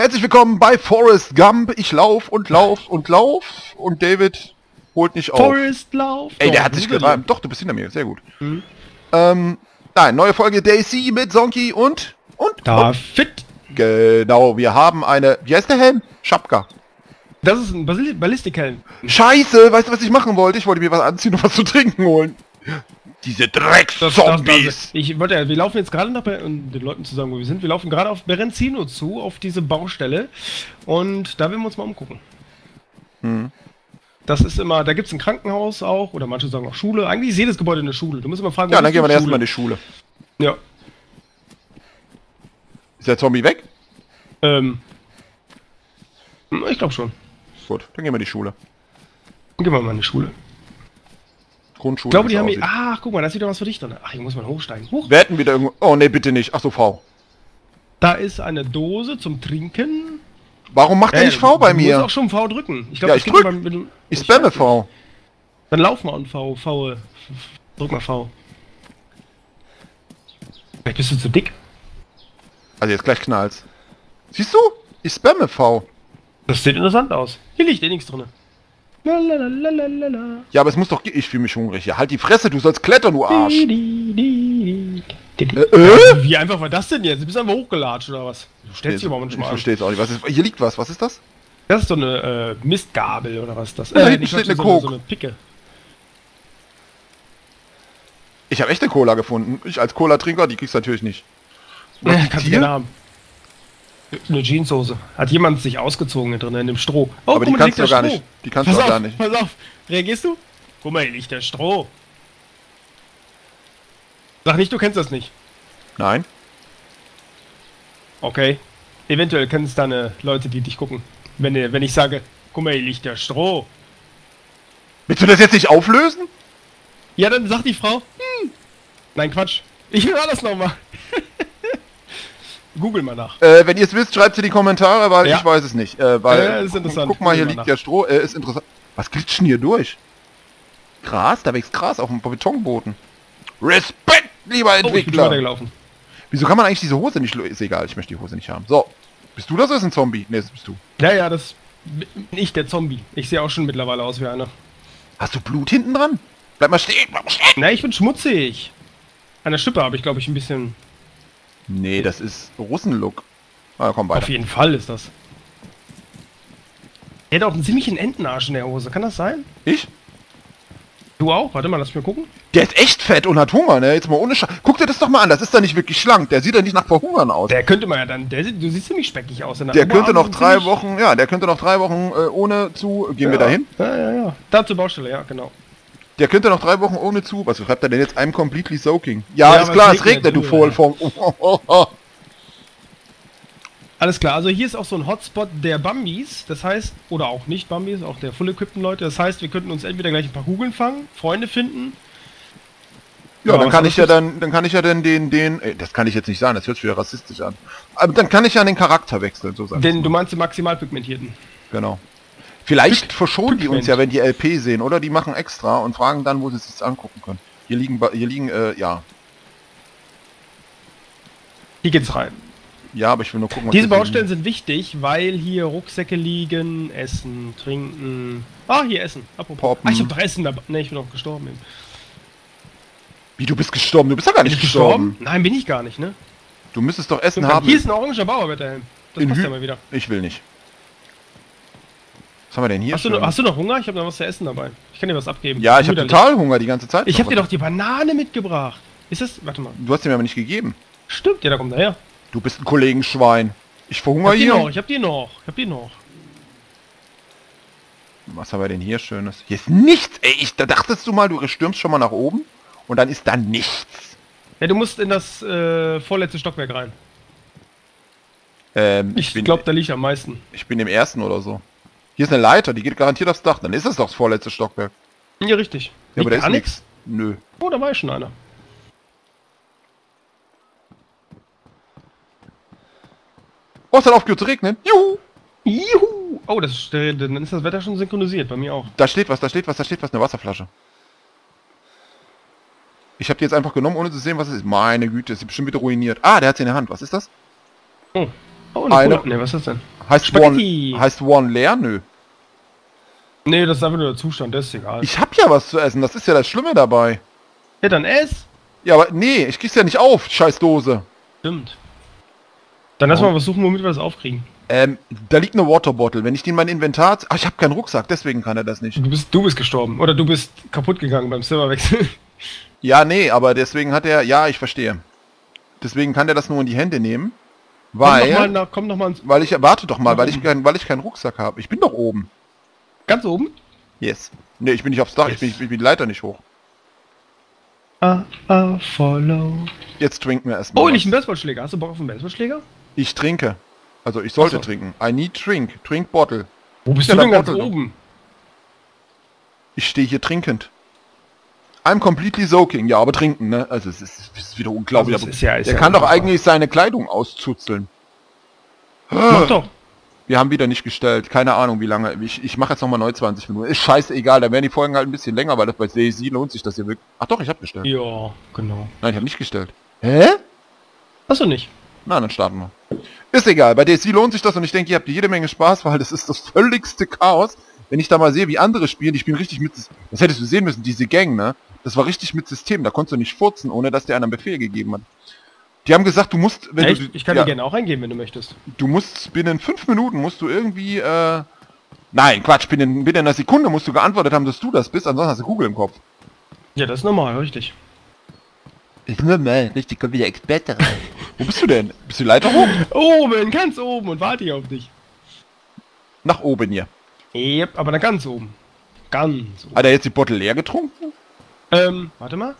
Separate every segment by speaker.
Speaker 1: Herzlich willkommen bei Forrest Gump. Ich lauf und lauf und lauf und David holt nicht auf.
Speaker 2: Forest Lauf.
Speaker 1: Ey, der
Speaker 2: Doch,
Speaker 1: hat sich gereimt. Doch, du bist hinter mir. Sehr gut.
Speaker 2: Mhm.
Speaker 1: Ähm, nein, neue Folge Daisy mit Sonky und... Und?
Speaker 2: Da fit.
Speaker 1: und genau, wir haben eine... Wie heißt der Helm? Schapka.
Speaker 2: Das ist ein Ballistikhelm.
Speaker 1: Scheiße, weißt du, was ich machen wollte? Ich wollte mir was anziehen und was zu trinken holen. Diese Drecks-Zombies.
Speaker 2: Ich wollte, ja, wir laufen jetzt gerade bei, um den Leuten zu sagen, wo wir sind. Wir laufen gerade auf Berenzino zu, auf diese Baustelle. Und da werden wir uns mal umgucken.
Speaker 1: Hm.
Speaker 2: Das ist immer, da gibt es ein Krankenhaus auch, oder manche sagen auch Schule. Eigentlich ist jedes Gebäude eine Schule. Du musst immer fragen,
Speaker 1: Ja, dann gehen wir erstmal in die Schule.
Speaker 2: Ja.
Speaker 1: Ist der Zombie weg?
Speaker 2: Ähm. Ich glaube schon.
Speaker 1: Gut, dann gehen wir in die Schule.
Speaker 2: Dann gehen wir mal in die Schule.
Speaker 1: Grundschule.
Speaker 2: Ich glaube, die haben...
Speaker 1: aussieht.
Speaker 2: Ach, guck mal, da ist wieder was für dich drin. Ach, hier muss man hochsteigen. Hoch.
Speaker 1: Wir hätten wieder irgendwo... Oh, nee, bitte nicht. Ach so, V.
Speaker 2: Da ist eine Dose zum Trinken.
Speaker 1: Warum macht er
Speaker 2: Ja,
Speaker 1: nicht V bei
Speaker 2: du
Speaker 1: mir?
Speaker 2: musst auch schon V drücken. Ich
Speaker 1: Ja,
Speaker 2: das
Speaker 1: ich drück.
Speaker 2: beim- du-
Speaker 1: Ich spamme V.
Speaker 2: Dann lauf mal und V. V. Drück mal V. Vielleicht bist du zu dick.
Speaker 1: Also jetzt gleich knallt's. Siehst du? Ich spamme V.
Speaker 2: Das sieht interessant aus. Hier liegt eh nichts drin. Lalalala.
Speaker 1: Ja, aber es muss doch... Ich fühle mich hungrig. Ja, halt die Fresse, du sollst klettern, du Arsch.
Speaker 2: Di, di, di, di, di.
Speaker 1: Äh, äh?
Speaker 2: Wie einfach war das denn jetzt? Du bist einfach hochgelatscht oder was? Du stellst dich aber
Speaker 1: Ich
Speaker 2: manchmal an.
Speaker 1: verstehe es auch nicht. Was ist... Hier liegt was. Was ist das?
Speaker 2: Das ist so eine äh, Mistgabel oder was ist das?
Speaker 1: Da hinten
Speaker 2: nicht
Speaker 1: steht eine
Speaker 2: so,
Speaker 1: Coke.
Speaker 2: so eine Picke.
Speaker 1: Ich habe echte Cola gefunden. Ich als Cola-Trinker, die kriegst du natürlich nicht. Was
Speaker 2: Ja, kannst du
Speaker 1: hier?
Speaker 2: gerne haben. Eine Jeanshose. Hat jemand sich ausgezogen hier drin in dem Stroh? Oh,
Speaker 1: Aber die
Speaker 2: guck
Speaker 1: kannst du gar nicht. Die kannst
Speaker 2: Pass
Speaker 1: du auch
Speaker 2: auf,
Speaker 1: gar nicht.
Speaker 2: pass auf. Reagierst du? Guck mal, hier liegt der Stroh. Sag nicht, du kennst das nicht.
Speaker 1: Nein.
Speaker 2: Okay. Eventuell kennen es deine Leute, die dich gucken. Wenn, wenn ich sage, guck mal, hier liegt der Stroh.
Speaker 1: Willst du das jetzt nicht auflösen?
Speaker 2: Ja, dann sagt die Frau, hm. Nein, Quatsch. Ich will alles nochmal. Google mal nach.
Speaker 1: Äh, wenn ihr es wisst, schreibt es in die Kommentare, weil
Speaker 2: Ja.
Speaker 1: ich weiß es nicht. Äh, weil,
Speaker 2: Äh, ist
Speaker 1: guck,
Speaker 2: interessant.
Speaker 1: guck mal, hier liegt ja Stroh. Äh, ist interessant. Was glitscht denn hier durch? Gras? Da wächst Gras auf dem Betonboden. Respekt, lieber
Speaker 2: Oh, ich bin schon
Speaker 1: Entwickler.
Speaker 2: weitergelaufen.
Speaker 1: Wieso kann man eigentlich diese Hose nicht... Ist egal, ich möchte die Hose nicht haben. So. Bist du das oder ist ein Zombie? Ne, das bist du.
Speaker 2: Ja, ja, das bin ich der Zombie. Ich sehe auch schon mittlerweile aus wie einer.
Speaker 1: Hast du Blut hinten dran? Bleib mal stehen, bleib mal stehen.
Speaker 2: Na, ich bin schmutzig. An der Schippe habe ich, glaube ich, ein bisschen.
Speaker 1: Nee, das ist Russenlook. Ah, komm weiter.
Speaker 2: Auf jeden Fall ist das. Er hat auch einen ziemlichen Entenarsch in der Hose. Kann das sein?
Speaker 1: Ich?
Speaker 2: Du auch? Warte mal, lass mich mal gucken.
Speaker 1: Der ist echt fett und hat Hunger, ne? Jetzt mal ohne Sch Guck dir das doch mal an, das ist doch nicht wirklich schlank. Der sieht ja nicht nach Verhungern aus.
Speaker 2: Der könnte man ja dann. Der, sieht- du siehst ziemlich speckig aus. in
Speaker 1: Der könnte
Speaker 2: Oberarme
Speaker 1: noch drei Wochen, ja, der könnte noch drei Wochen äh, ohne zu. Gehen wir
Speaker 2: Ja.
Speaker 1: dahin?
Speaker 2: Ja, ja, ja. Da zur Baustelle, ja, genau.
Speaker 1: Der könnte noch drei Wochen ohne zu. Was schreibt er denn jetzt? I'm completely soaking. Ja,
Speaker 2: Ja,
Speaker 1: ist klar,
Speaker 2: es
Speaker 1: regnet, du oh, oh.
Speaker 2: Alles klar, also hier ist auch so ein Hotspot der Bambis, das heißt, oder auch nicht Bambis, auch der full equippten Leute, das heißt, wir könnten uns entweder gleich ein paar Kugeln fangen, Freunde finden.
Speaker 1: Ja,
Speaker 2: Ja,
Speaker 1: dann kann ich ja dann, dann kann ich ja dann den, den, ey, das kann ich jetzt nicht sagen, das hört sich wieder rassistisch an. Aber dann kann ich ja den Charakter wechseln, so sagen.
Speaker 2: Denn du meinst den maximal pigmentierten.
Speaker 1: Genau. Vielleicht
Speaker 2: Pig-
Speaker 1: verschonen die uns ja, wenn die LP sehen, oder? Die machen extra und fragen dann, wo sie es sich angucken können. Hier liegen, hier liegen, äh, ja.
Speaker 2: Hier geht's rein.
Speaker 1: Ja, aber ich will nur gucken, was
Speaker 2: Diese Baustellen sind wichtig, weil hier Rucksäcke liegen, Essen, Trinken. Ah, hier Essen. Apropos.
Speaker 1: Poppen.
Speaker 2: Ah, ich hab doch Essen dabei. Ne, ich bin auch gestorben. Eben.
Speaker 1: Wie, du bist gestorben? Du bist ja gar
Speaker 2: Bin
Speaker 1: nicht
Speaker 2: ich
Speaker 1: gestorben.
Speaker 2: gestorben? Nein, bin ich gar nicht, ne?
Speaker 1: Du müsstest doch Essen haben.
Speaker 2: Hier ist ein oranger Bauarbeiterhelm. Das
Speaker 1: In
Speaker 2: passt
Speaker 1: Hü-
Speaker 2: ja mal wieder.
Speaker 1: Ich will nicht. Was haben wir denn hier?
Speaker 2: Hast du, hast du noch Hunger? Ich habe noch was zu essen dabei. Ich kann dir was abgeben.
Speaker 1: ja, ich habe total Hunger die ganze Zeit.
Speaker 2: Ich habe dir doch die Banane mitgebracht. Ist das? Warte mal.
Speaker 1: Du hast sie mir aber nicht gegeben.
Speaker 2: Stimmt, ja, da kommt er her.
Speaker 1: Du bist ein Kollegenschwein. Ich
Speaker 2: Ich
Speaker 1: verhungere
Speaker 2: die
Speaker 1: hier.
Speaker 2: noch, ich hab die noch, ich hab die noch.
Speaker 1: Was haben wir denn hier Schönes? Hier ist nichts. Ey, ich, da dachtest du mal, du stürmst schon mal nach oben und dann ist da nichts.
Speaker 2: Ja, du musst in das äh, vorletzte Stockwerk rein.
Speaker 1: Ähm,
Speaker 2: Ich
Speaker 1: bin,
Speaker 2: glaube, da liegt am meisten.
Speaker 1: ich bin im ersten oder so. Hier ist eine Leiter, die geht garantiert aufs Dach. Dann ist es doch das vorletzte Stockwerk.
Speaker 2: Ja, richtig.
Speaker 1: Ja, aber da ist nichts. Nö.
Speaker 2: Oh, da war ja schon einer.
Speaker 1: Oh, es hat aufgehört zu regnen. Juhu.
Speaker 2: Juhu! Oh, das ist, äh, dann ist das Wetter schon synchronisiert, bei mir auch.
Speaker 1: Da steht was, da steht was, da steht was. Eine Wasserflasche. Ich habe die jetzt einfach genommen, ohne zu sehen, was es ist. Meine Güte, ist die bestimmt wieder ruiniert. Ah, der hat sie in der Hand. Was ist das?
Speaker 2: Oh. Oh, eine,
Speaker 1: Eine.
Speaker 2: Cola. Ne, was ist das denn?
Speaker 1: Heißt
Speaker 2: Spaghetti.
Speaker 1: One, heißt One leer? Nö.
Speaker 2: Nee, das ist einfach nur der Zustand, das ist egal.
Speaker 1: Ich hab ja was zu essen, das ist ja das Schlimme dabei.
Speaker 2: ja, dann ess.
Speaker 1: Ja, aber nee, ich krieg's ja nicht auf, scheiß Dose.
Speaker 2: Stimmt. Dann lass mal was suchen, womit wir das aufkriegen.
Speaker 1: Ähm, da liegt eine Waterbottle. Wenn ich die in mein Inventar... Ach, ich habe keinen Rucksack, deswegen kann er das nicht.
Speaker 2: Du bist, du bist gestorben. Oder du bist kaputt gegangen beim Serverwechsel.
Speaker 1: Ja, nee, aber deswegen hat er... Ja, ich verstehe. Deswegen kann er das nur in die Hände nehmen. Weil...
Speaker 2: Komm noch mal, nach, komm noch mal ins,
Speaker 1: Weil ich... Warte doch mal, weil ich, kein, weil ich keinen Rucksack habe. Ich bin doch oben.
Speaker 2: ganz oben.
Speaker 1: Yes. Nee, ich bin nicht aufs Dach, ich, bin, ich bin die Leiter nicht hoch.
Speaker 2: Ah, ah, follow.
Speaker 1: Jetzt trinken wir erstmal.
Speaker 2: Oh,
Speaker 1: was.
Speaker 2: nicht ein Baseballschläger. Hast du Bock auf einen Baseballschläger?
Speaker 1: Ich trinke. Also ich sollte
Speaker 2: so.
Speaker 1: trinken. I need drink. Drink bottle.
Speaker 2: Wo bist du denn ganz oben?
Speaker 1: Ich stehe hier trinkend. I'm completely soaking. Ja, aber trinken, ne? Also es ist, ist wieder unglaublich.
Speaker 2: Also, ist ja- ist
Speaker 1: der
Speaker 2: ja
Speaker 1: kann doch eigentlich seine Kleidung auszuzeln.
Speaker 2: Mach doch.
Speaker 1: Wir haben wieder nicht gestellt. Keine Ahnung, wie lange. Ich, ich mache jetzt nochmal neu 20 Minuten. Ist scheißegal. Da werden die Folgen halt ein bisschen länger, weil das bei Daisy lohnt sich das hier wirklich. Ach doch, ich habe gestellt.
Speaker 2: Ja, genau.
Speaker 1: Nein, ich habe nicht gestellt. Hä?
Speaker 2: Hast du nicht?
Speaker 1: Na, dann starten wir. Ist egal, bei DSC lohnt sich das und ich denke, ihr habt jede Menge Spaß, weil das ist das völligste Chaos. Wenn ich da mal sehe, wie andere spielen, die spielen richtig mit... Das hättest du sehen müssen, diese Gang, ne? Das war richtig mit System, da konntest du nicht furzen, ohne dass der einen Befehl gegeben hat. Die haben gesagt, du musst... Wenn
Speaker 2: Echt?
Speaker 1: du,
Speaker 2: Ich kann
Speaker 1: ja,
Speaker 2: dir gerne auch eingeben, wenn du möchtest.
Speaker 1: du musst binnen fünf Minuten musst du irgendwie... Äh, nein, Quatsch, binnen, binnen einer Sekunde musst du geantwortet haben, dass du das bist, ansonsten hast du Kugel im Kopf.
Speaker 2: Ja, das ist normal, richtig.
Speaker 1: Ich nur mal, richtig, kommt wieder Experte rein. Wo bist du denn? Bist du Leiter hoch?
Speaker 2: Oben, ganz oben und warte ich auf dich.
Speaker 1: Nach oben hier.
Speaker 2: Yep, aber dann ganz oben. Ganz oben.
Speaker 1: Hat er jetzt die Bottle leer getrunken?
Speaker 2: Ähm, warte mal.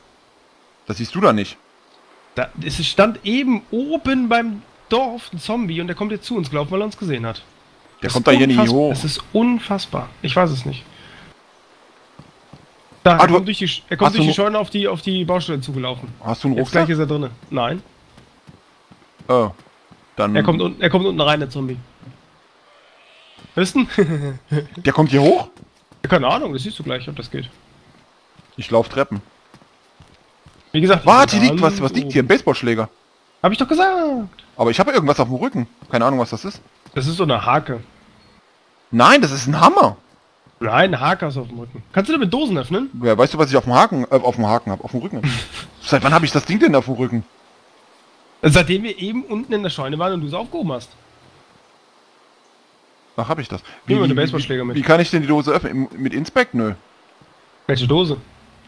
Speaker 1: Das siehst du da nicht.
Speaker 2: Da, es stand eben oben beim Dorf ein Zombie und der kommt jetzt zu uns gelaufen, weil er uns gesehen hat.
Speaker 1: Der
Speaker 2: Das
Speaker 1: kommt da hier nicht
Speaker 2: unfassbar-
Speaker 1: hoch.
Speaker 2: Es ist unfassbar. Ich weiß es nicht. Da,
Speaker 1: Ah,
Speaker 2: er kommt durch die, er kommt durch
Speaker 1: du
Speaker 2: die Scheune auf die, auf die Baustelle zugelaufen.
Speaker 1: Hast du einen
Speaker 2: Jetzt gleich
Speaker 1: Rucksack?
Speaker 2: ist er drinne. Nein,
Speaker 1: Oh. Dann.
Speaker 2: er kommt, er kommt unten rein, der Zombie. Du?
Speaker 1: Der kommt hier hoch?
Speaker 2: Keine Ahnung, das siehst du gleich, ob das geht.
Speaker 1: Ich lauf Treppen.
Speaker 2: Wie gesagt,
Speaker 1: Warte, hier liegt was. Was liegt hier? Ein Baseballschläger.
Speaker 2: Hab ich doch gesagt.
Speaker 1: Aber ich habe irgendwas auf dem Rücken. Keine Ahnung, was das ist.
Speaker 2: Das ist so eine Hake.
Speaker 1: Nein, das ist ein Hammer.
Speaker 2: Nein, eine Hake hast du auf dem Rücken. Kannst du damit Dosen öffnen?
Speaker 1: Ja, weißt du, was ich auf dem Haken, äh, auf dem Haken habe? Auf dem Rücken. Seit wann habe ich das Ding denn auf dem Rücken?
Speaker 2: Seitdem wir eben unten in der Scheune waren und du es aufgehoben hast.
Speaker 1: Ach, habe ich das.
Speaker 2: Wir eine Baseballschläger
Speaker 1: wie,
Speaker 2: mit.
Speaker 1: wie kann ich denn die Dose öffnen? Mit Inspect? Nö.
Speaker 2: Welche Dose?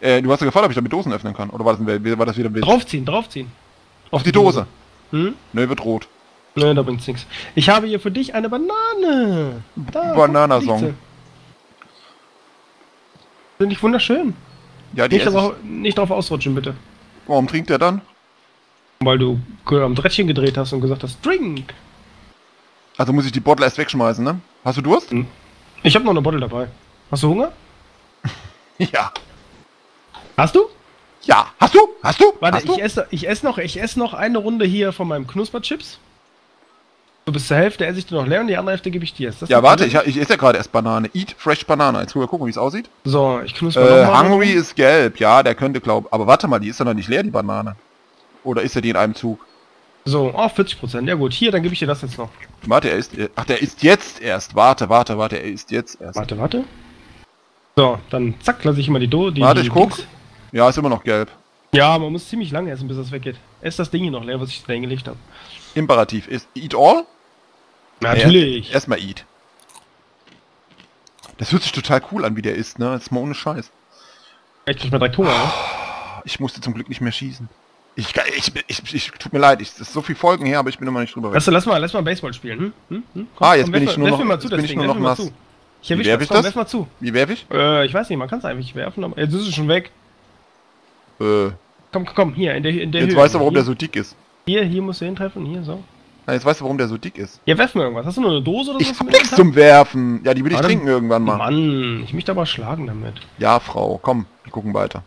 Speaker 1: Äh, du hast ja gefragt, ob ich damit Dosen öffnen kann. Oder war das, ein, war das wieder ein Bild?
Speaker 2: Draufziehen, draufziehen.
Speaker 1: Auf die Dose.
Speaker 2: Hm?
Speaker 1: Nö, wird rot.
Speaker 2: Nein, da bringt's nichts. Ich habe hier für dich eine Banane. Da,
Speaker 1: Bananasong.
Speaker 2: Finde ich wunderschön.
Speaker 1: Ja, die
Speaker 2: Nicht, aber, nicht drauf ausrutschen, bitte.
Speaker 1: Warum trinkt der dann?
Speaker 2: Weil du am Drettchen gedreht hast und gesagt hast, Drink.
Speaker 1: Also muss ich die Bottle erst wegschmeißen, ne? Hast du Durst?
Speaker 2: Ich habe noch eine Bottle dabei. Hast du Hunger?
Speaker 1: Ja.
Speaker 2: Hast du?
Speaker 1: Ja. Hast du? Hast du?
Speaker 2: Warte,
Speaker 1: Hast du?
Speaker 2: ich esse, ich esse noch, ich esse noch eine Runde hier von meinem Knusperchips. So bis zur Hälfte esse ich dir noch leer und die andere Hälfte gebe ich dir. Ist das
Speaker 1: Ja, warte, ich,
Speaker 2: Banane?
Speaker 1: ich esse ja gerade erst Banane. Eat fresh Banana. Jetzt mal gucken, wie es aussieht.
Speaker 2: So, ich knusper
Speaker 1: Äh. Hungry ist gelb. Ja, der könnte glauben. Aber warte mal, die ist doch noch nicht leer, die Banane. Oder ist er die in einem Zug?
Speaker 2: So, oh, 40%. Ja gut, hier, dann gebe ich dir das jetzt noch.
Speaker 1: Warte, er ist... Ach, der ist jetzt erst. Warte, warte, warte, er ist jetzt erst.
Speaker 2: Warte, warte. So, dann zack, lasse ich immer die Do. Die,
Speaker 1: Warte,
Speaker 2: die
Speaker 1: ich guck.
Speaker 2: Dings.
Speaker 1: Ja, ist immer noch gelb.
Speaker 2: Ja, man muss ziemlich lange essen, bis das weggeht. Ess das Ding hier noch leer, was ich da hingelegt habe.
Speaker 1: Imperativ ist Eat all?
Speaker 2: Natürlich.
Speaker 1: Erstmal Eat. Das hört sich total cool an, wie der ist, ne? Das ist mal ohne Scheiß.
Speaker 2: Ich krieg mal direkt Hunger, ne?
Speaker 1: Ich musste zum Glück nicht mehr schießen. Ich, ich, ich, ich, tut mir leid, ich, das ist so viel Folgen her, aber ich bin immer nicht drüber weg.
Speaker 2: Weißt du, lass mal, lass mal Baseball spielen, hm? hm? hm?
Speaker 1: Ah, jetzt bin
Speaker 2: werf
Speaker 1: ich nur
Speaker 2: werf
Speaker 1: noch-
Speaker 2: mal zu,
Speaker 1: bin ich nur
Speaker 2: werf
Speaker 1: noch nass.
Speaker 2: zu. Ich
Speaker 1: Wie
Speaker 2: erwisch
Speaker 1: werf
Speaker 2: das,
Speaker 1: ich
Speaker 2: komm,
Speaker 1: das?
Speaker 2: werf mal zu.
Speaker 1: Wie werf ich?
Speaker 2: Äh, ich weiß nicht, man kann es einfach werfen, aber jetzt ist es schon weg.
Speaker 1: Äh,
Speaker 2: Komm, komm, komm, hier, in der, in der
Speaker 1: jetzt
Speaker 2: Höhe.
Speaker 1: weißt du, warum
Speaker 2: hier,
Speaker 1: der so dick ist.
Speaker 2: Hier, hier musst du hintreffen, hier, so.
Speaker 1: Na, jetzt weißt du, warum der so dick ist.
Speaker 2: Ja, werf mir irgendwas. Hast du nur eine Dose oder
Speaker 1: Ich
Speaker 2: was
Speaker 1: hab nichts zum Werfen. Ja, die will ich
Speaker 2: Ah,
Speaker 1: trinken irgendwann mal.
Speaker 2: Mann, ich möchte aber schlagen damit.
Speaker 1: Ja, Frau, komm, wir gucken weiter.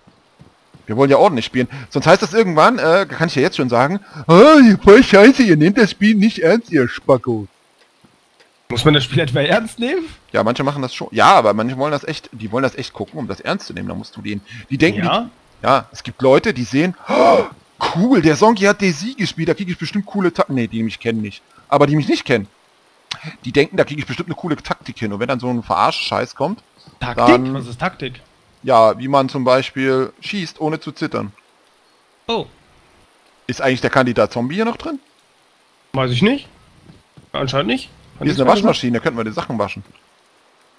Speaker 1: Wir wollen ja ordentlich spielen. Sonst heißt das irgendwann, äh, kann ich ja jetzt schon sagen, ah, voll scheiße, ihr nehmt das Spiel nicht ernst, ihr Spacko.
Speaker 2: Muss man das Spiel etwa ernst nehmen?
Speaker 1: Ja, manche machen das schon. Ja, aber manche wollen das echt, die wollen das echt gucken, um das ernst zu nehmen. Da musst du den. Die denken,
Speaker 2: Ja.
Speaker 1: Die, ja, es gibt Leute, die sehen, oh, cool, der Songi hat Desi gespielt, da kriege ich bestimmt coole Ta Nee, die mich kennen nicht. aber die mich nicht kennen. Die denken, da kriege ich bestimmt eine coole Taktik hin. Und wenn dann so ein Verarsch-Scheiß kommt,
Speaker 2: Taktik?
Speaker 1: Dann-
Speaker 2: Was ist Taktik?
Speaker 1: Ja, wie man zum Beispiel schießt, ohne zu zittern.
Speaker 2: Oh,
Speaker 1: Ist eigentlich der Kandidat Zombie hier noch drin?
Speaker 2: weiß ich nicht. Anscheinend nicht. Hat
Speaker 1: Hier ist eine? Waschmaschine, da könnten wir die Sachen waschen.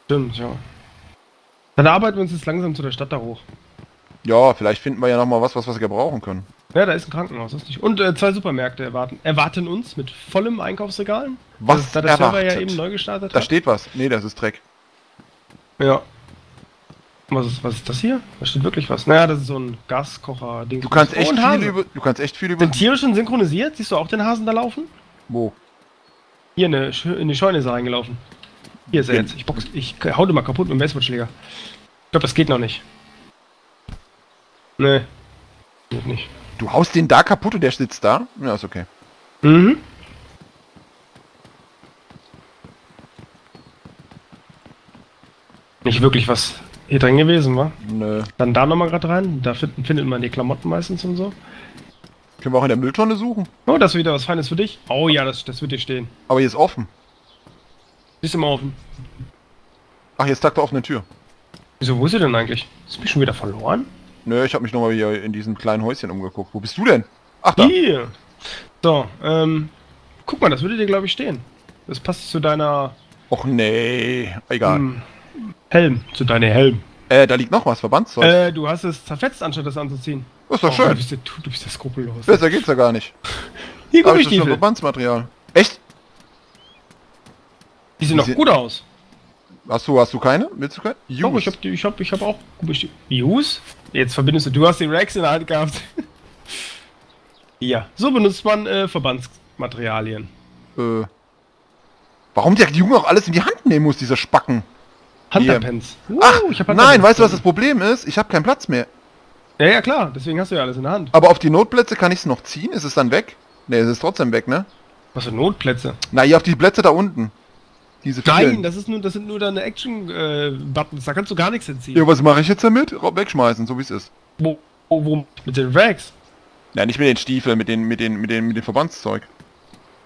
Speaker 2: Stimmt, ja. Dann arbeiten wir uns jetzt langsam zu der Stadt da hoch.
Speaker 1: Ja, vielleicht finden wir ja noch mal was, was wir gebrauchen können.
Speaker 2: Ja, da ist ein Krankenhaus, das nicht. Und äh, zwei Supermärkte erwarten, erwarten uns mit vollem Einkaufsregalen.
Speaker 1: Was
Speaker 2: Das ist, da der Server ja
Speaker 1: erwartet?
Speaker 2: eben neu gestartet
Speaker 1: Da
Speaker 2: hat.
Speaker 1: steht was. Nee, das ist Dreck.
Speaker 2: Ja. Was ist, was ist das hier? Da steht wirklich was. Naja, das ist so ein Gaskocher-Ding.
Speaker 1: Du kannst echt viel über. Du kannst echt viel über.
Speaker 2: Sind Tiere schon synchronisiert? Siehst du auch den Hasen da laufen?
Speaker 1: Wo?
Speaker 2: Hier in, eine, in die Scheune ist er reingelaufen. Hier ist er jetzt. Ich, box, ich hau den mal kaputt mit dem Baseballschläger. Ich glaube, das geht noch nicht. Nee. Geht nicht.
Speaker 1: Du haust den da kaputt und der sitzt da? Ja, ist okay.
Speaker 2: Mhm. Nicht wirklich was hier drin gewesen, war.
Speaker 1: Nö.
Speaker 2: Dann da nochmal gerade rein. Da find, findet man die Klamotten meistens und so.
Speaker 1: Können wir auch in der Mülltonne suchen?
Speaker 2: Oh, das ist wieder was Feines für dich. Oh ja, das, das wird dir stehen.
Speaker 1: Aber hier ist offen.
Speaker 2: Du mal offen.
Speaker 1: Ach, hier ist Tag der offenen Tür.
Speaker 2: Wieso, wo ist sie denn eigentlich? Ist mich schon wieder verloren?
Speaker 1: Nö, ich habe mich nochmal hier in diesem kleinen Häuschen umgeguckt. Wo bist du denn? Ach, da.
Speaker 2: Hier. So, ähm. Guck mal, das würde dir, glaube ich, stehen. Das passt zu deiner
Speaker 1: Och nee. Egal.
Speaker 2: hm, Helm. Zu deiner Helm.
Speaker 1: Äh, da liegt noch was. Verbandszeug.
Speaker 2: Äh, du hast es zerfetzt, anstatt das anzuziehen.
Speaker 1: ist doch
Speaker 2: Oh,
Speaker 1: schön.
Speaker 2: Du bist ja, du, du bist ja skrupellos.
Speaker 1: Besser geht's ja gar nicht.
Speaker 2: Hier,
Speaker 1: Aber ich das
Speaker 2: Gummistiefel.
Speaker 1: Verbandsmaterial. Echt?
Speaker 2: Die sehen doch gut aus.
Speaker 1: Hast du, hast du keine? Willst du keine?
Speaker 2: Doch,
Speaker 1: Use.
Speaker 2: ich hab, ich hab, ich hab auch. Use? Jetzt verbindest du, du hast den Rex in der Hand gehabt. ja, so benutzt man äh, Verbandsmaterialien.
Speaker 1: äh, warum der Junge auch alles in die Hand nehmen muss, dieser Spacken?
Speaker 2: Hunterpens. Uh,
Speaker 1: Ach, nein, weißt du, was das. Problem ist? Ich habe keinen Platz mehr.
Speaker 2: Ja, ja, klar. Deswegen hast du ja alles in der Hand.
Speaker 1: Aber auf die Notplätze kann ich es noch ziehen? Ist es dann weg? Ne, es ist trotzdem weg, ne?
Speaker 2: Was für Notplätze?
Speaker 1: Na, hier auf die Plätze da unten. Diese
Speaker 2: Nein,
Speaker 1: vielen.
Speaker 2: das, ist nur, das sind nur deine Action-Buttons. da kannst du gar nichts entziehen.
Speaker 1: Ja, was mache ich jetzt damit? Wegschmeißen, so wie es ist.
Speaker 2: Wo, wo, wo, mit den Rags?
Speaker 1: Ja, nicht mit den Stiefeln, mit den, mit den, mit den, mit dem Verbandszeug.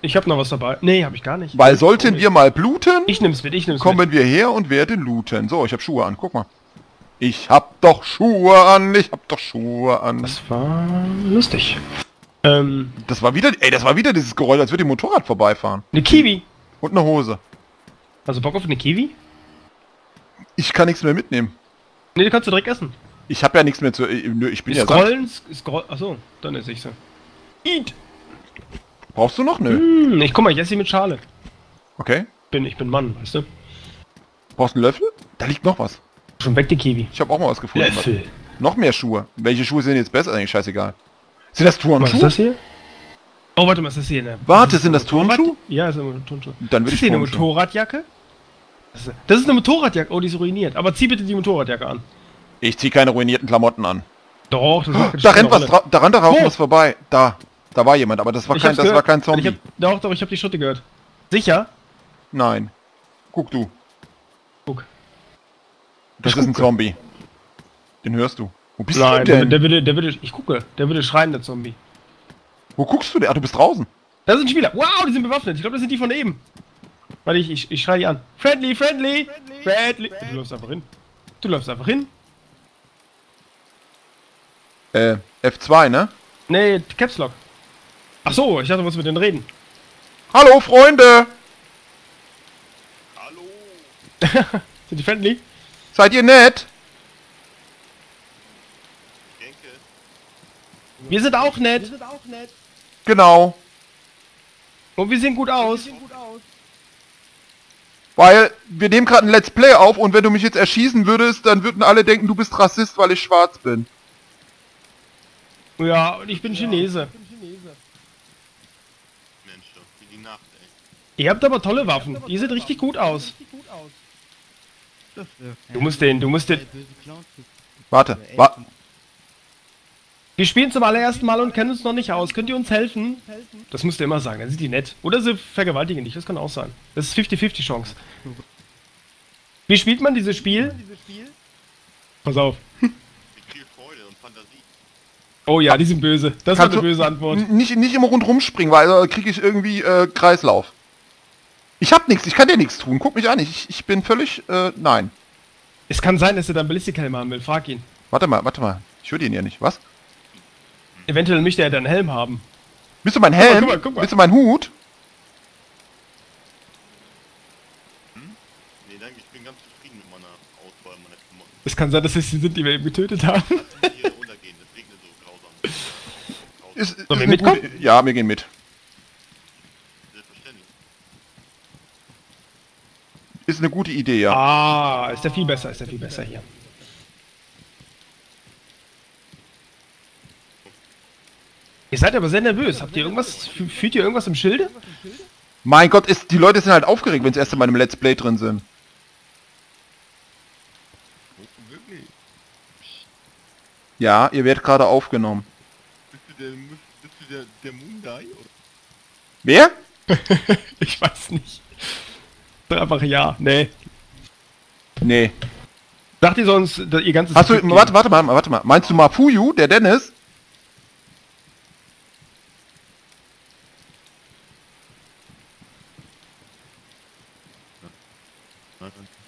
Speaker 2: Ich hab noch was dabei. Nee, hab ich gar nicht.
Speaker 1: Weil sollten wir mal bluten,
Speaker 2: Ich nimm's mit, ich nimm's mit.
Speaker 1: kommen wir her und werden looten. So, ich habe Schuhe an, guck mal. Ich hab doch Schuhe an, ich hab doch Schuhe an.
Speaker 2: Das war lustig. Ähm,
Speaker 1: Das war wieder, ey, das war wieder dieses Geräusch, als würde ein Motorrad vorbeifahren.
Speaker 2: eine Kiwi.
Speaker 1: Und eine Hose.
Speaker 2: Also Bock auf eine Kiwi?
Speaker 1: Ich kann nichts mehr mitnehmen.
Speaker 2: Nee, die kannst du direkt essen.
Speaker 1: Ich habe ja nichts mehr zu, äh, nö, ich bin ja satt.
Speaker 2: Scrollen, scroll, achso, dann esse ich sie. Eat.
Speaker 1: Brauchst du noch? Nö.
Speaker 2: Hm, ich guck mal, ich esse sie mit Schale.
Speaker 1: Okay.
Speaker 2: Bin, ich bin Mann, weißt du?
Speaker 1: Brauchst du einen Löffel? Da liegt noch was.
Speaker 2: Schon weg die Kiwi.
Speaker 1: Ich habe auch mal was gefunden.
Speaker 2: Löffel.
Speaker 1: Noch mehr Schuhe. Welche Schuhe sind jetzt besser? Eigentlich scheißegal. Sind das
Speaker 2: Was ist
Speaker 1: Turnschuhe?
Speaker 2: das hier? Oh, warte mal, ist das hier eine...
Speaker 1: Warte,
Speaker 2: ist
Speaker 1: sind das Turnschuhe?
Speaker 2: Ja, ist eine Turnschuhe.
Speaker 1: Dann
Speaker 2: Ist
Speaker 1: würde ich
Speaker 2: das hier eine
Speaker 1: Turnschuhe.
Speaker 2: Motorradjacke? Das ist, ist eine Motorradjacke. Oh, die ist ruiniert. Aber zieh bitte die Motorradjacke an.
Speaker 1: Ich ziehe keine ruinierten Klamotten an.
Speaker 2: Doch, das macht
Speaker 1: Da rennt was, da rennt da raus
Speaker 2: Wo?
Speaker 1: was vorbei. Da. Da war jemand, aber das war
Speaker 2: Ich
Speaker 1: kein, das
Speaker 2: gehört.
Speaker 1: war kein
Speaker 2: Ich
Speaker 1: Zombie.
Speaker 2: hab, doch, doch, ich hab die Schritte gehört. Sicher?
Speaker 1: Nein. Guck du.
Speaker 2: Guck.
Speaker 1: Das
Speaker 2: Ich
Speaker 1: ist ein
Speaker 2: gucke.
Speaker 1: Zombie. Den hörst du. Wo bist
Speaker 2: Nein,
Speaker 1: du denn?
Speaker 2: der würde, der würde, ich gucke, der würde schreien, der Zombie.
Speaker 1: Wo guckst du denn? Ah, du bist draußen.
Speaker 2: Da sind Spieler. Wow, die sind bewaffnet. Ich glaube, das sind die von eben. Warte, ich, ich, ich schreie die an. Friendly, friendly, friendly. Du läufst einfach hin. Du läufst einfach hin.
Speaker 1: Äh, F2, ne?
Speaker 2: Nee, Caps Lock. Ach so, ich dachte, du wolltest mit denen reden.
Speaker 1: Hallo, Freunde!
Speaker 2: Sind die friendly?
Speaker 1: Seid ihr nett?
Speaker 2: Wir sind auch nett.
Speaker 1: Genau.
Speaker 2: Und wir sehen gut aus.
Speaker 1: Weil wir nehmen gerade ein Let's Play auf und wenn du mich jetzt erschießen würdest, dann würden alle denken, du bist Rassist, weil ich schwarz bin.
Speaker 2: Ja, und ich bin Chinese.
Speaker 3: Mensch, doch, wie die Nacht, ey.
Speaker 2: Ihr habt aber tolle Waffen. Die sehen richtig gut aus. Du musst den, du musst den.
Speaker 1: Warte, wa
Speaker 2: Wir spielen zum allerersten Mal und kennen uns noch nicht aus. Könnt ihr uns helfen? Das musst du immer sagen, dann sind die nett. Oder sie vergewaltigen dich, das kann auch sein. Das ist 50-50 Chance. Wie spielt man dieses Spiel? Pass auf.
Speaker 3: Mit viel Freude und Fantasie.
Speaker 2: Oh ja, die sind böse. Das war
Speaker 1: Kannst
Speaker 2: eine
Speaker 1: du-
Speaker 2: böse Antwort.
Speaker 1: Nicht, nicht immer rundherum springen, weil äh, kriege ich irgendwie äh, Kreislauf. Ich hab nichts, ich kann dir nichts tun. Guck mich an, ich, ich bin völlig, äh, nein.
Speaker 2: Es kann sein, dass er dann Ballistikhelm haben will. Frag ihn.
Speaker 1: Warte mal, warte mal. Ich höre ihn ja nicht. Was?
Speaker 2: Eventuell möchte er dann einen Helm haben.
Speaker 1: Bist du mein Helm?
Speaker 2: guck mal, guck mal.
Speaker 1: Bist du mein Hut?
Speaker 3: Nee, danke, ich bin ganz zufrieden mit meiner Auswahl meiner Klamotten.
Speaker 2: Es kann sein, dass es die sind, die wir eben getötet haben.
Speaker 3: Lass mich hier untergehen, das regnet so grausam. grausam.
Speaker 1: Ist, ist
Speaker 2: wir
Speaker 1: eine
Speaker 2: mitkommen?
Speaker 1: gute- Ja, wir gehen mit. Ist eine gute Idee, ja.
Speaker 2: Ah, ist der viel besser, ist der viel besser hier. Ihr seid aber sehr nervös. Habt ihr irgendwas, fü- fühlt ihr irgendwas im Schilde?
Speaker 1: Mein Gott, ist, die Leute sind halt aufgeregt, wenn sie erst in meinem Let's Play drin sind. Ja, ihr werdet gerade aufgenommen.
Speaker 3: Bist du der, bist du der, der Moon Guy?
Speaker 1: Wer?
Speaker 2: Ich weiß nicht. Einfach ja. Nee.
Speaker 1: Nee.
Speaker 2: Sagt ihr sonst, dass ihr ganzes...
Speaker 1: Hast du, warte, warte mal, warte mal. Meinst du Mafuyu, der Dennis?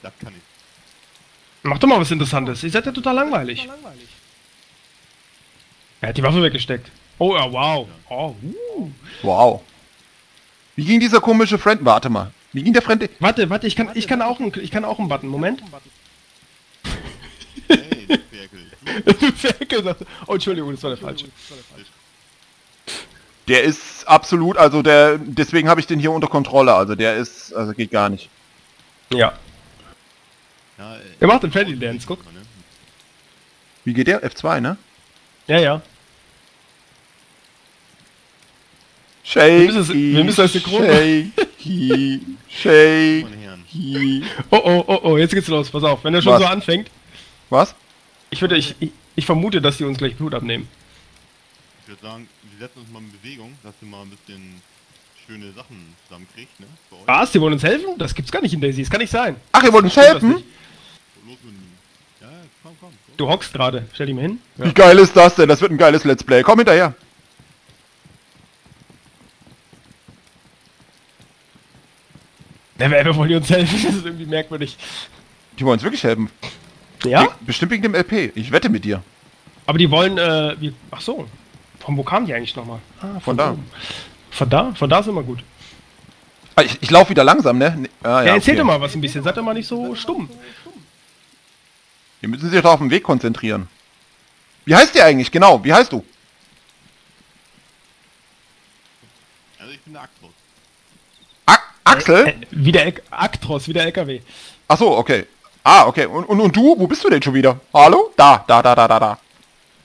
Speaker 3: Das kann ich.
Speaker 2: Mach doch mal was Interessantes. Ihr seid ja total langweilig. Er hat die Waffe weggesteckt. Oh ja, wow. Oh, uh.
Speaker 1: Wow. Wie ging dieser komische Friend? Warte mal. Wie ging der Friend?
Speaker 2: Warte, warte, ich kann, ich kann auch einen, ich kann auch einen Button. Moment.
Speaker 3: Hey, du Ferkel.
Speaker 2: Ferkel sagte- oh, Entschuldigung, das war der falsche.
Speaker 1: Der ist absolut, also der, deswegen habe ich den hier unter Kontrolle. Also der ist, also geht gar nicht.
Speaker 2: Ja.
Speaker 3: Ja, äh,
Speaker 2: Er macht den Freddy Dance, guck.
Speaker 3: ne?
Speaker 1: Wie geht der? F2, ne?
Speaker 2: Ja, ja.
Speaker 1: Shaky,
Speaker 2: müssen es- wir müssen das synchron
Speaker 1: shaky.
Speaker 3: Meine Herren.
Speaker 2: Oh, oh, oh, oh, jetzt geht's los. Pass auf, wenn er schon
Speaker 1: Was?
Speaker 2: so anfängt.
Speaker 1: Was?
Speaker 2: Ich würde, ich, ich, ich vermute, dass die uns gleich Blut abnehmen.
Speaker 3: Ich würde sagen, wir setzen uns mal in Bewegung, dass ihr mal ein bisschen schöne Sachen zusammenkriegt, ne?
Speaker 2: Was? Die wollen uns helfen? Das gibt's gar nicht in Daisy. Das kann nicht sein.
Speaker 1: Ach, ihr wollt uns helfen?
Speaker 2: nicht.
Speaker 3: Los mit dem. Ja, ja, komm, komm. komm.
Speaker 2: Du hockst gerade. Stell dich mal hin. Ja.
Speaker 1: Wie geil ist das denn? Das wird ein geiles Let's Play. Komm hinterher.
Speaker 2: Wer, wer wollen die uns helfen? Das ist irgendwie merkwürdig.
Speaker 1: Die wollen uns wirklich helfen.
Speaker 2: Ja?
Speaker 1: Bestimmt wegen dem LP. Ich wette mit dir.
Speaker 2: Aber die wollen, äh, wie, ach so. Von wo kamen die eigentlich nochmal? Ah,
Speaker 1: Von da.
Speaker 2: oben. Von da? Von da ist immer gut.
Speaker 1: Ah, ich ich laufe wieder langsam, ne? Ne- Ah,
Speaker 2: Ja,
Speaker 1: ja,
Speaker 2: erzähl
Speaker 1: okay.
Speaker 2: doch mal was ein bisschen. Seid doch mal nicht so stumm.
Speaker 1: Wir müssen sich doch auf den Weg konzentrieren. Wie heißt der eigentlich? Genau, wie heißt du?
Speaker 3: Also ich bin der Aktros.
Speaker 1: Axel?
Speaker 2: Äh, wie der L Actros, wie der LKW.
Speaker 1: Ach so, okay. Ah, okay. Und, und, und du? Wo bist du denn schon wieder? Hallo? Da, da, da, da, da, da.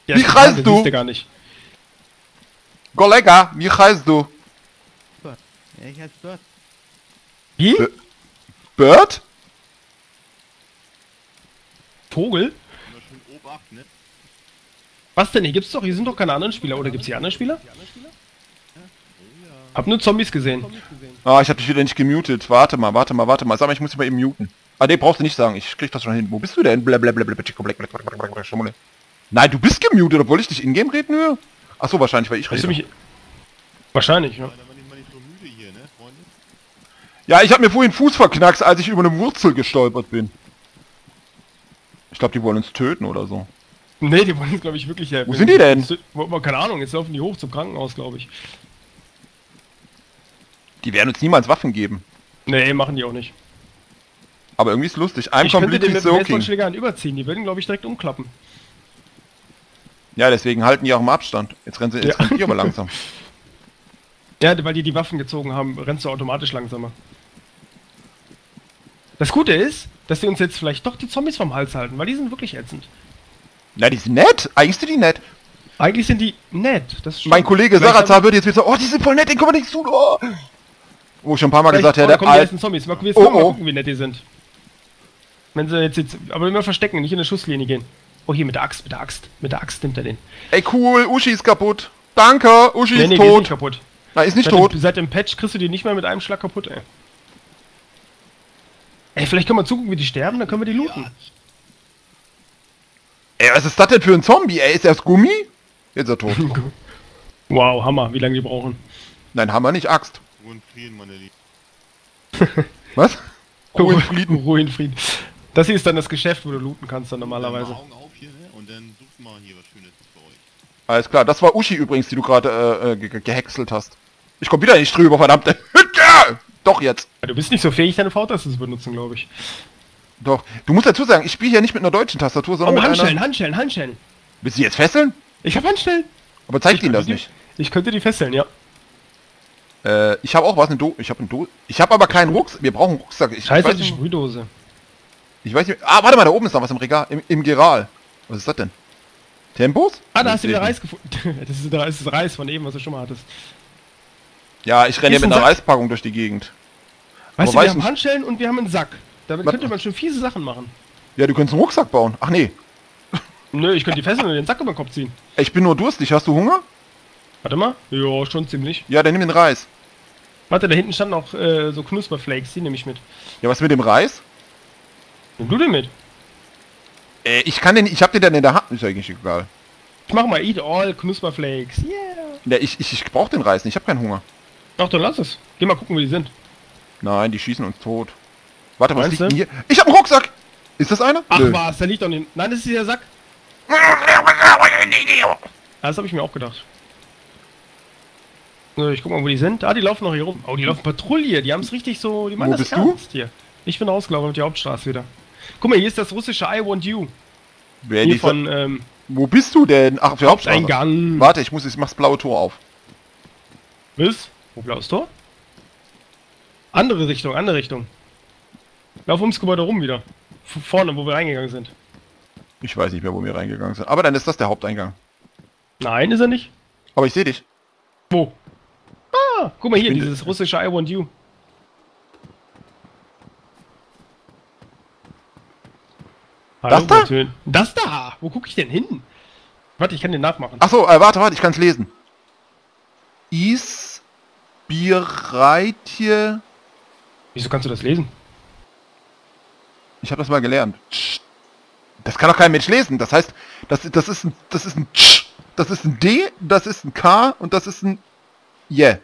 Speaker 2: Ja,
Speaker 1: Wie heißt du?
Speaker 2: Du gar nicht.
Speaker 1: Kollega, wie heißt du?
Speaker 4: Ja, ich heiße dort.
Speaker 2: Wie?
Speaker 1: Äh. Bird?
Speaker 2: Vogel?
Speaker 3: Obacht, ne?
Speaker 2: Was denn? Hier gibt's doch, hier sind doch keine anderen Spieler. Oder gibt's hier andere Spieler? Hab nur Zombies gesehen.
Speaker 1: Ah, ich hab dich wieder nicht gemutet. Warte mal, warte mal, warte mal. Sag mal, ich muss dich mal eben muten. Ah, nee, brauchst du nicht sagen. Ich krieg das schon hin. Wo bist du denn? Blablabla. Nein, du bist gemutet, obwohl ich dich in-game reden höre? Ach so, wahrscheinlich, weil ich rede.
Speaker 2: mich... Wahrscheinlich, ja.
Speaker 3: Da war nicht mal nicht so müde hier, ne, Freunde?
Speaker 1: Ja, ich habe mir vorhin Fuß verknackst, als ich über eine Wurzel gestolpert bin. Ich glaube, die wollen uns töten oder so.
Speaker 2: Nee, die wollen uns, glaube ich, wirklich helfen.
Speaker 1: Wo sind die denn?
Speaker 2: Keine Ahnung, jetzt laufen die hoch zum Krankenhaus, glaube ich.
Speaker 1: Die werden uns niemals Waffen geben.
Speaker 2: Nee, machen die auch nicht.
Speaker 1: Aber irgendwie ist lustig. I'm
Speaker 2: ich könnte den mit. Baseballschläger überziehen. Die würden, glaube ich, direkt umklappen.
Speaker 1: Ja, deswegen halten die auch im Abstand. Jetzt rennen sie, jetzt
Speaker 2: Ja.
Speaker 1: rennen die aber langsam.
Speaker 2: Ja, weil die die Waffen gezogen haben, rennst du automatisch langsamer. Das Gute ist, dass die uns jetzt vielleicht doch die Zombies vom Hals halten, weil die sind wirklich ätzend.
Speaker 1: Na, die sind nett. Eigentlich sind die nett.
Speaker 2: Eigentlich sind die nett. Das.
Speaker 1: Mein Kollege Sarazar wird jetzt wieder so, oh, die sind voll nett, den können wir nicht zu. Oh. Wo ich schon ein paar Mal
Speaker 2: vielleicht-
Speaker 1: gesagt
Speaker 2: oh, da
Speaker 1: der
Speaker 2: kommen
Speaker 1: Alt,
Speaker 2: ersten Zombies. Mal, jetzt
Speaker 1: Oh,
Speaker 2: wir mal
Speaker 1: oh.
Speaker 2: gucken, wie nett die sind. Wenn sie jetzt, jetzt aber immer verstecken, nicht in eine Schusslinie gehen. Oh, hier mit der Axt, mit der Axt. Mit der Axt nimmt er den.
Speaker 1: ey cool, Uschi ist kaputt. Danke, Uschi
Speaker 2: Nee,
Speaker 1: ist
Speaker 2: nee, ist
Speaker 1: tot.
Speaker 2: nicht kaputt.
Speaker 1: Na, ist nicht
Speaker 2: Seit
Speaker 1: tot.
Speaker 2: Dem, seit dem Patch kriegst du die nicht mehr mit einem Schlag kaputt, ey. Ey, vielleicht können wir zugucken, wie die sterben, dann können wir die looten.
Speaker 1: Ey, was ist das denn für ein Zombie? Ey, ist der aus Gummi? Jetzt ist er tot.
Speaker 2: Wow, Hammer, wie lange die brauchen.
Speaker 1: Nein, wir nicht. Axt.
Speaker 3: Ruhe und Frieden, meine Lieben.
Speaker 1: Was? Ruhe in Frieden.
Speaker 2: Ruhe in Frieden. Das hier ist dann das Geschäft, wo du looten kannst dann normalerweise.
Speaker 3: Mal Augen auf hier, ne? Und dann sucht mal hier was Schönes für euch.
Speaker 1: Alles klar, das war Uschi übrigens, die du gerade äh, äh, ge ge- gehäckselt hast. Ich komm wieder nicht drüber, verdammte Hütte! Doch jetzt.
Speaker 2: Du bist nicht so fähig, deine V-Taste zu benutzen, glaube ich.
Speaker 1: Doch. Du musst dazu sagen, ich spiele hier nicht mit einer deutschen Tastatur, sondern
Speaker 2: Oh,
Speaker 1: mit
Speaker 2: Handschellen,
Speaker 1: einer...
Speaker 2: Handschellen, Handschellen.
Speaker 1: Willst du jetzt fesseln?
Speaker 2: Ich habe Handschellen.
Speaker 1: Aber zeigt
Speaker 2: Ich
Speaker 1: ihnen das
Speaker 2: könnte
Speaker 1: nicht.
Speaker 2: Die, ich könnte die fesseln, ja.
Speaker 1: Äh, ich habe auch was, eine Do... Ich habe ein Do... Ich habe aber keinen Rucksack. Wir brauchen einen Rucksack. Ich, ich
Speaker 2: Scheiße,
Speaker 1: weiß
Speaker 2: die
Speaker 1: nicht...
Speaker 2: Sprühdose.
Speaker 1: Ich weiß nicht... Ah, warte mal, da oben ist noch was im Regal. Im, im Geral. Was ist das denn? Tempos?
Speaker 2: Ah, da hast du wieder Reis gefunden. Das ist, das ist Reis von eben, was du schon mal hattest.
Speaker 1: ich. Ja, ich renne mit
Speaker 2: ein
Speaker 1: einer. Reispackung durch die Gegend.
Speaker 2: Weißt
Speaker 1: Aber
Speaker 2: du, wir haben Handschellen und wir haben einen Sack. Damit
Speaker 1: Was-
Speaker 2: könnte man schon fiese Sachen machen.
Speaker 1: Ja, du könntest einen Rucksack bauen. Ach nee.
Speaker 2: Nö, ich könnte die fesseln und den Sack über den Kopf ziehen.
Speaker 1: Ich bin nur durstig. Hast du Hunger?
Speaker 2: Warte mal. Ja, schon ziemlich.
Speaker 1: Ja, dann nimm den Reis.
Speaker 2: Warte, da hinten standen noch äh, so Knusperflakes, die nehme ich mit.
Speaker 1: Ja, was mit dem Reis?
Speaker 2: Nimm du den mit.
Speaker 1: Äh, ich kann den... Ich hab den dann in der Hand. Ist eigentlich egal.
Speaker 2: Ich mach mal Eat All Knusperflakes. Yeah.
Speaker 1: Ja, ich, ich, ich brauche den Reis nicht. Ich habe keinen Hunger.
Speaker 2: Ach, dann lass es. Geh mal gucken, wo die sind.
Speaker 1: Nein, die schießen uns tot. Warte, was
Speaker 2: Meinst
Speaker 1: liegt denn hier? Ich habe einen Rucksack! Ist das einer?
Speaker 2: Ach
Speaker 1: Nö.
Speaker 2: was, der liegt doch nicht. Nein, das ist dieser Sack. Das habe ich mir auch gedacht. So, ich guck mal, wo die sind. Ah, die laufen noch hier rum. Oh, die laufen Patrouille. Die haben es richtig so. Die meinen
Speaker 1: Wo
Speaker 2: das
Speaker 1: bist du?
Speaker 2: ernst hier. Ich bin rausgelaufen auf die Hauptstraße wieder. Guck mal, hier ist das russische I want you.
Speaker 1: Wer
Speaker 2: Hier von ähm,
Speaker 1: Wo bist du denn? Ach, auf der Hauptstraße.
Speaker 2: Eingang.
Speaker 1: Warte, ich muss, ich mach's blaue Tor auf.
Speaker 2: Was? Wo blaues Tor? Andere Richtung, andere Richtung. Lauf ums Gebäude rum wieder. V vorne, wo wir reingegangen sind.
Speaker 1: Ich weiß nicht mehr, wo wir reingegangen sind. Aber dann ist das der Haupteingang.
Speaker 2: Nein, ist er nicht.
Speaker 1: Aber ich sehe dich.
Speaker 2: Wo? Ah, guck mal hier,
Speaker 1: bin-
Speaker 2: dieses russische I want you.
Speaker 1: Das da?
Speaker 2: Das da! Wo guck ich denn hin? Warte, ich kann den nachmachen.
Speaker 1: Ach so, äh, warte, warte, ich kann's lesen. Is Bireitje.
Speaker 2: Wieso kannst du das lesen?
Speaker 1: Ich habe das mal gelernt. Das kann doch kein Mensch lesen. Das heißt, das, das ist ein, das ist ein Tsch, das ist ein D, das ist ein K und das ist ein Je.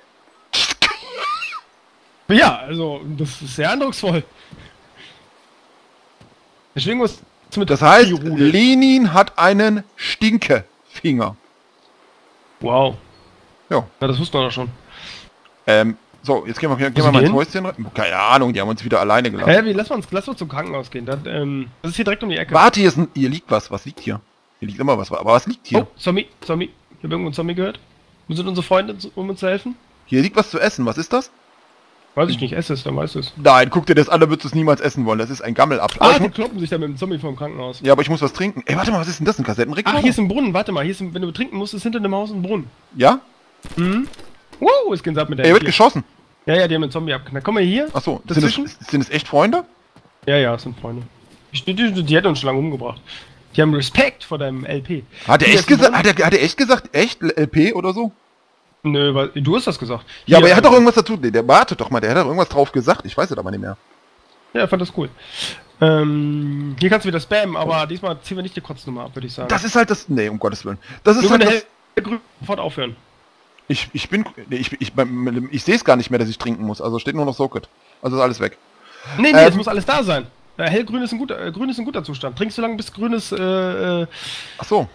Speaker 2: Ja, also, das ist sehr eindrucksvoll. Deswegen muss mit
Speaker 1: Das heißt. Lenin hat einen Stinkefinger.
Speaker 2: Wow.
Speaker 1: Ja.
Speaker 2: Ja, das wussten wir doch schon.
Speaker 1: Ähm, so, jetzt gehen wir, gehen wir mal ins Häuschen rein. Keine Ahnung, die haben uns wieder alleine gelassen.
Speaker 2: Hä, wie, lass uns, lass uns zum Krankenhaus gehen. Das, ähm, das ist hier direkt um die Ecke.
Speaker 1: Warte, hier, ist ein, hier liegt was. Was liegt hier? Hier liegt immer was. Aber was liegt hier?
Speaker 2: Oh, Zombie, Zombie. Ich habe irgendwo einen Zombie gehört. Wo sind unsere Freunde, um uns zu helfen?
Speaker 1: Hier liegt was zu essen. Was ist das?
Speaker 2: Weiß ich nicht, ess es, dann weißt du es.
Speaker 1: Nein, guck dir das an, da würdest du es niemals essen wollen. Das ist ein Gammelapfel.
Speaker 2: Ah, die kloppen sich da mit dem Zombie vom Krankenhaus.
Speaker 1: ja, aber ich muss was trinken. Ey, warte mal, was ist denn das? Ein Kassettenrekorder?
Speaker 2: Ach, hier ist ein Brunnen, warte mal, hier ist ein, wenn du trinken musst, ist hinter dem Haus ein Brunnen.
Speaker 1: Ja?
Speaker 2: Mhm. Wow, es geht's ab mit der
Speaker 1: Er wird
Speaker 2: M4.
Speaker 1: geschossen.
Speaker 2: Ja, ja, die haben einen Zombie abgeknallt. Komm mal hier.
Speaker 1: Achso, sind es, sind es echt Freunde?
Speaker 2: Ja, ja, es sind Freunde. Die, die, die, hätten uns schon lange umgebracht. Die haben Respekt vor deinem LP.
Speaker 1: Hat er echt gesagt, hat er, hat er echt gesagt, echt LP oder so?
Speaker 2: Nö, weil, du hast das gesagt.
Speaker 1: Ja,
Speaker 2: Hier,
Speaker 1: aber er hat doch irgendwas dazu. Der, der wartet doch mal, der hat doch irgendwas drauf gesagt. Ich weiß es aber nicht mehr.
Speaker 2: Ja, ich fand das cool. Ähm, hier kannst du wieder spammen, aber diesmal ziehen wir nicht die Kotznummer ab, würde ich sagen.
Speaker 1: Das ist halt das. Nee, um Gottes Willen. Das ist
Speaker 2: Nur
Speaker 1: halt das.
Speaker 2: der Grün sofort aufhören.
Speaker 1: Ich, ich bin. Nee, ich, ich, beim- ich sehe es gar nicht mehr, dass ich trinken muss. Also steht nur noch Socket. Also ist alles weg.
Speaker 2: Nee, nee,
Speaker 1: Ähm,
Speaker 2: es muss alles da sein. Äh, hellgrün ist ein guter, äh, grün ist ein guter Zustand. Trinkst du lange bis grün ist, äh, äh,
Speaker 1: Ach so.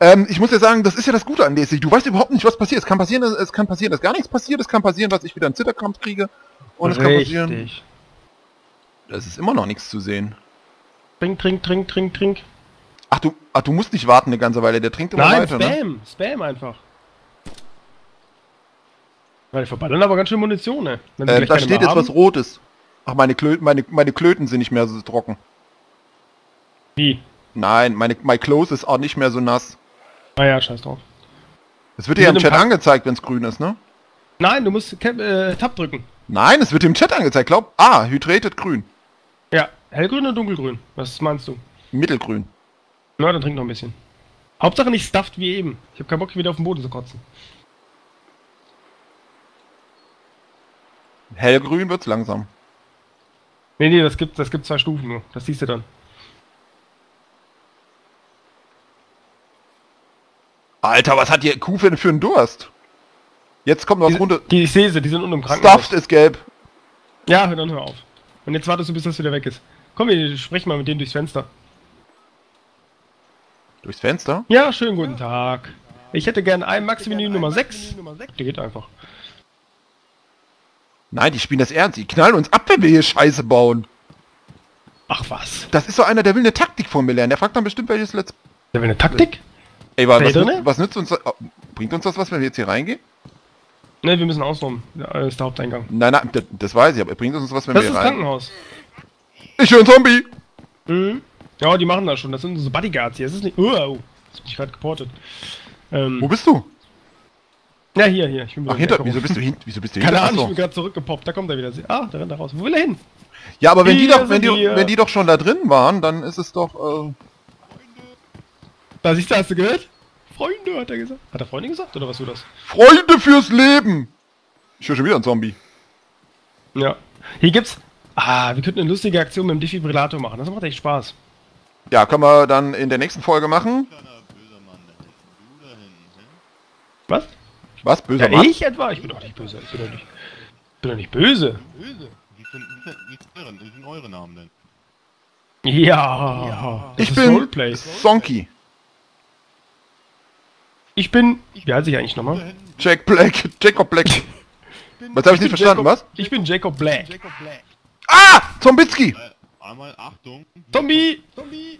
Speaker 1: Ähm, ich muss ja sagen, das ist ja das Gute an DSC. Du weißt überhaupt nicht, was passiert. Es kann passieren, es kann passieren, dass gar nichts passiert. Es kann passieren, dass ich wieder einen Zitterkrampf kriege. Und es kann passieren. Es ist immer noch nichts zu sehen.
Speaker 2: Trink, trink, trink, trink, trink.
Speaker 1: Ach du, ach, du musst nicht warten eine ganze Weile. Der trinkt immer
Speaker 2: Nein,
Speaker 1: weiter, ne?
Speaker 2: Spam. Spam einfach. Weil die verballern aber ganz schön Munition, ne?
Speaker 1: Äh, da steht jetzt was
Speaker 2: haben.
Speaker 1: Rotes. Ach, meine, Klö meine, meine Klöten sind nicht mehr so trocken.
Speaker 2: Wie?
Speaker 1: Nein, meine my clothes ist auch nicht mehr so nass.
Speaker 2: Ah ja, scheiß drauf.
Speaker 1: Es wird dir ja im Chat
Speaker 2: Pack-
Speaker 1: angezeigt, wenn es grün ist, ne?
Speaker 2: Nein, du musst Cap, äh, Tab drücken.
Speaker 1: Nein, es wird dir im Chat angezeigt. Glaub, ah, hydrated grün.
Speaker 2: Ja, hellgrün und dunkelgrün. Was meinst du?
Speaker 1: Mittelgrün.
Speaker 2: Na, dann trink noch ein bisschen. Hauptsache nicht stuffed wie eben. Ich habe keinen Bock, wieder auf den Boden zu kotzen.
Speaker 1: Hellgrün wird's langsam.
Speaker 2: Nee, nee, das gibt, das gibt zwei Stufen nur. Das siehst du dann.
Speaker 1: Alter, was hat die Kuh für, für einen Durst? Jetzt kommt noch runter.
Speaker 2: Die, ich sehe sie, die sind unten im Krankenhaus.
Speaker 1: Stuffed ist gelb.
Speaker 2: Ja, hör dann hör auf. Und jetzt wartest du, bis das wieder weg ist. Komm, wir sprechen mal mit denen durchs Fenster.
Speaker 1: Durchs Fenster?
Speaker 2: Ja, schönen guten Tag. Ich hätte gerne ein Maxi-Menü Nummer 6. Der geht einfach.
Speaker 1: Nein, die spielen das ernst. Die knallen uns ab, wenn wir hier Scheiße bauen.
Speaker 2: Ach was.
Speaker 1: Das ist so einer, der will eine Taktik von mir lernen. Der fragt dann bestimmt, welches Let's...
Speaker 2: Der will eine Taktik?
Speaker 1: Ey, wa- was, nützt- was nützt uns... das- Bringt uns das was, wenn wir jetzt hier reingehen?
Speaker 2: Ne, wir müssen außenrum. Ja, das ist der Haupteingang.
Speaker 1: Nein, nein, das, das weiß ich, aber bringt uns was, wenn
Speaker 2: Das
Speaker 1: wir
Speaker 2: ist
Speaker 1: hier
Speaker 2: das
Speaker 1: reingehen?
Speaker 2: Krankenhaus.
Speaker 1: Ich höre einen Zombie!
Speaker 2: Mhm. Ja, die machen das schon. Das sind so Bodyguards hier. Es ist nicht. Oh, oh. Das bin ich gerade geportet. Ähm,
Speaker 1: Wo bist du?
Speaker 2: ja, hier, hier. Ich bin
Speaker 1: Ach, hinter... Wieso bist du hin? Wieso bist du
Speaker 2: Keine
Speaker 1: hinter?
Speaker 2: Ahnung, ich bin gerade zurückgepoppt. Da kommt er wieder. Ah, da rennt er raus. Wo will er hin?
Speaker 1: Ja, aber wenn die doch, wenn die,
Speaker 2: wir.
Speaker 1: wenn die doch schon da drin waren, dann ist es doch... Äh,
Speaker 2: Da siehst du, hast du gehört? Freunde, hat er gesagt. Hat er Freunde gesagt oder was du das?
Speaker 1: Freunde fürs Leben! Ich höre schon wieder einen Zombie.
Speaker 2: Ja. Hier gibt's. Ah, wir könnten eine lustige Aktion mit dem Defibrillator machen. Das macht echt Spaß.
Speaker 1: Ja, können wir dann in der nächsten Folge machen.
Speaker 2: Was?
Speaker 1: Was? Böser
Speaker 2: Ja,
Speaker 1: Mann?
Speaker 2: ich etwa? Ich bin doch nicht böse. Ich bin doch nicht, bin doch nicht böse.
Speaker 3: Böse. Wie sind, wie sind, wie sind, eure, Namen denn?
Speaker 2: Ja. das
Speaker 1: Ich bin. Sonky.
Speaker 2: Ich bin. Wie heißt ich eigentlich nochmal?
Speaker 1: Jack Black. Jacob Black. Was habe ich nicht verstanden, was?
Speaker 2: Ich bin Jacob Black.
Speaker 1: Ah! Zombitski!
Speaker 3: Äh, einmal Achtung.
Speaker 2: Zombie! Zombie!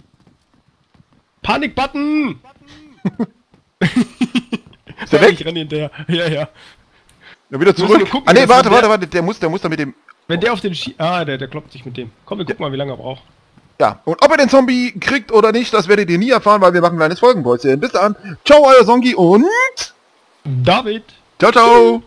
Speaker 2: Panik-Button!
Speaker 1: Ist der weg?
Speaker 2: Ich renne hinterher. Ja, ja.
Speaker 1: Ja, wieder zurück.
Speaker 2: gucken,
Speaker 1: ah, nee, warte, warte, warte. Der muss, der muss da mit dem...
Speaker 2: Wenn der auf den Schi Ah, der, der kloppt sich mit dem. Komm, wir gucken mal, wie lange er braucht.
Speaker 1: Ja, und ob er den Zombie kriegt oder nicht, das werdet ihr nie erfahren, weil wir machen ein kleines Folgenpäuschen. Bis dann. Ciao, euer Songi und...
Speaker 2: David!
Speaker 1: Ciao, ciao.